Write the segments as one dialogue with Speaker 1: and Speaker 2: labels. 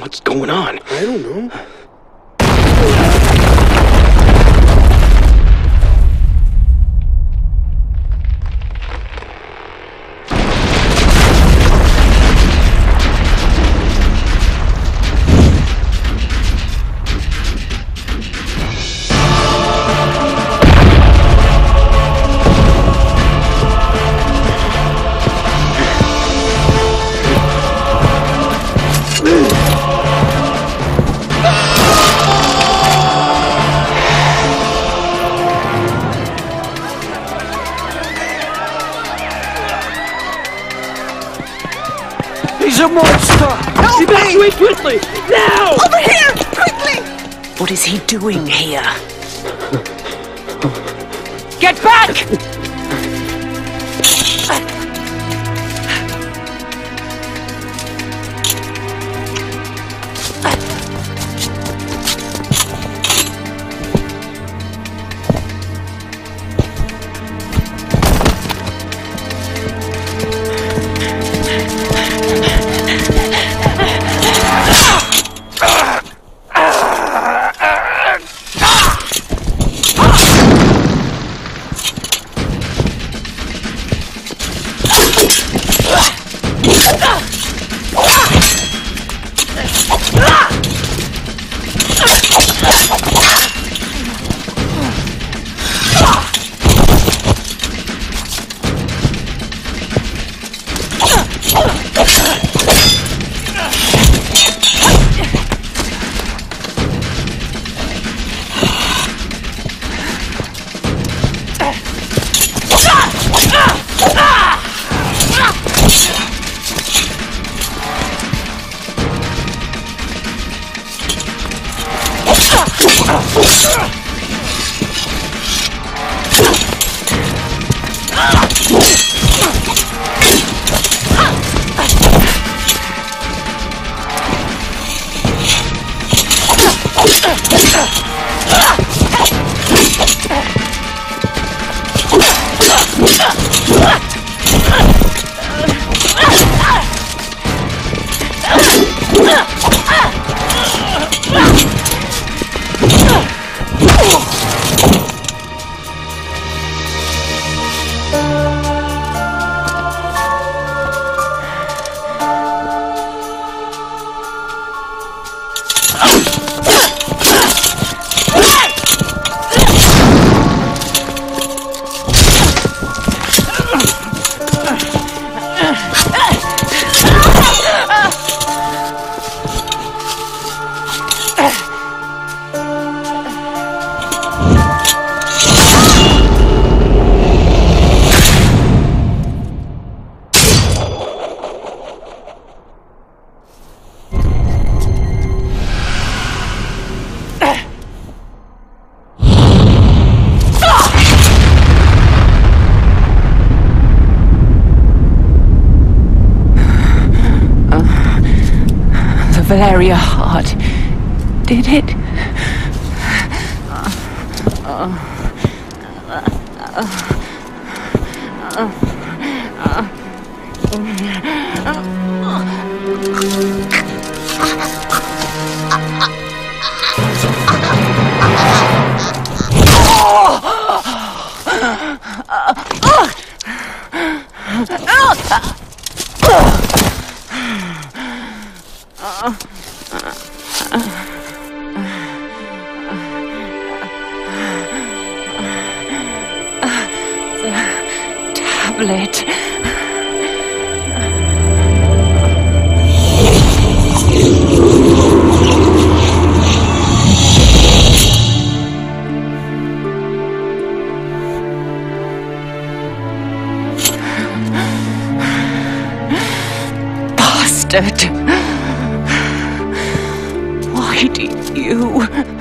Speaker 1: What's going on?
Speaker 2: I don't know.
Speaker 1: A monster! Evacuate quickly! Now!
Speaker 3: Over here! Quickly! What is he doing here? Get back! Ah! The Valeria heart. Did it? Bastard!
Speaker 2: Why did you...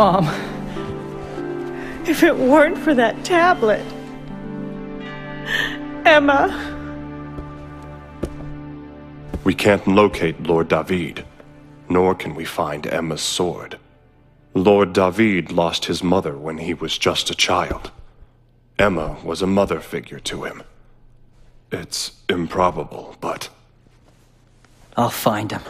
Speaker 4: Mom.
Speaker 5: If it weren't for that tablet. Emma.
Speaker 2: We can't locate Lord David, nor can we find Emma's sword. Lord David lost his mother when he was just a child. Emma was a mother figure to him. It's improbable, but
Speaker 4: I'll find him.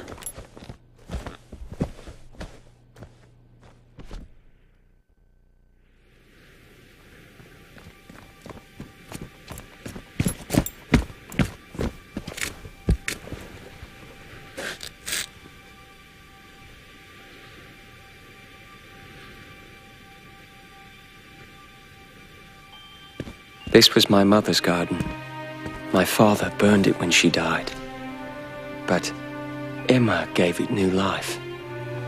Speaker 6: This was my mother's garden. My father burned it when she died. But Emma gave it new life.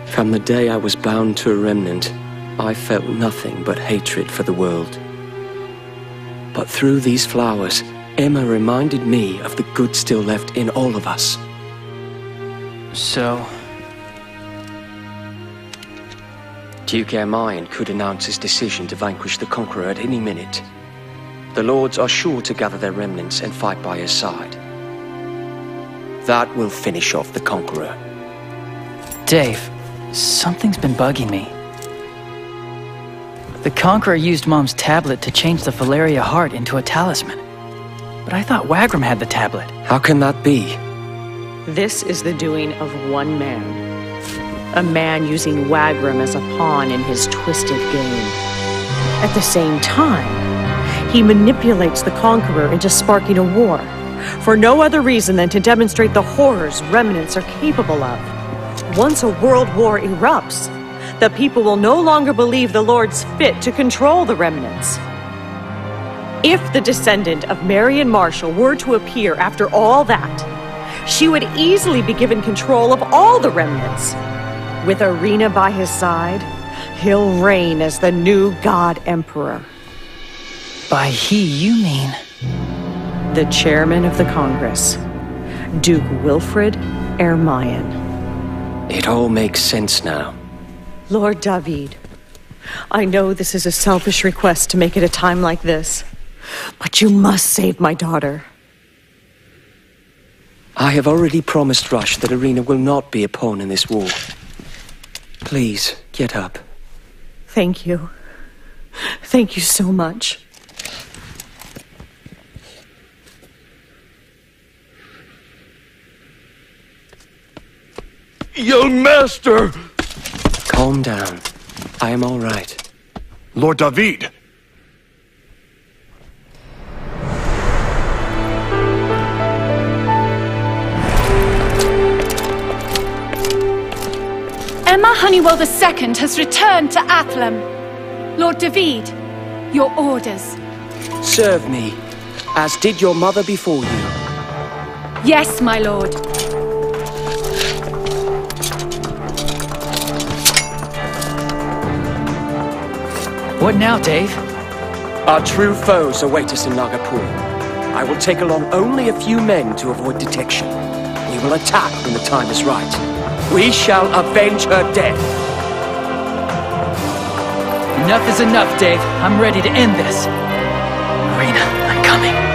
Speaker 6: From the day I was bound to a remnant, I felt nothing but hatred for the world. But through these flowers, Emma reminded me of the good still left in all of us.
Speaker 4: So,
Speaker 6: Duke Ermayan could announce his decision to vanquish the Conqueror at any minute. The Lords are sure to gather their remnants and fight by his side. That will finish off the Conqueror.
Speaker 4: Dave, something's been bugging me. The Conqueror used Mom's tablet to change the Valeria heart into a talisman. But I thought Wagram had the tablet.
Speaker 6: How can that be?
Speaker 5: This is the doing of one man. A man using Wagram as a pawn in his twisted game. At the same time, he manipulates the Conqueror into sparking a war, for no other reason than to demonstrate the horrors remnants are capable of. Once a world war erupts, the people will no longer believe the Lord's fit to control the remnants. If the descendant of Marion Marshall were to appear after all that, she would easily be given control of all the remnants. With Irina by his side, he'll reign as the new God Emperor.
Speaker 4: By he, you mean.
Speaker 5: The chairman of the Congress, Duke Wilfred Ermayan.
Speaker 6: It all makes sense now.
Speaker 5: Lord David, I know this is a selfish request to make it a time like this, but you must save my daughter.
Speaker 6: I have already promised Rush that Irina will not be a pawn in this war. Please, get up.
Speaker 5: Thank you. Thank you so much.
Speaker 2: Young master!
Speaker 6: Calm down. I am all right.
Speaker 2: Lord David!
Speaker 7: Emma Honeywell II has returned to Athlum. Lord David, your orders.
Speaker 6: Serve me, as did your mother before you.
Speaker 7: Yes, my lord.
Speaker 4: What now, Dave?
Speaker 6: Our true foes await us in Nagapur. I will take along only a few men to avoid detection. We will attack when the time is right. We shall avenge her death.
Speaker 4: Enough is enough, Dave. I'm ready to end this. Irina, I'm coming.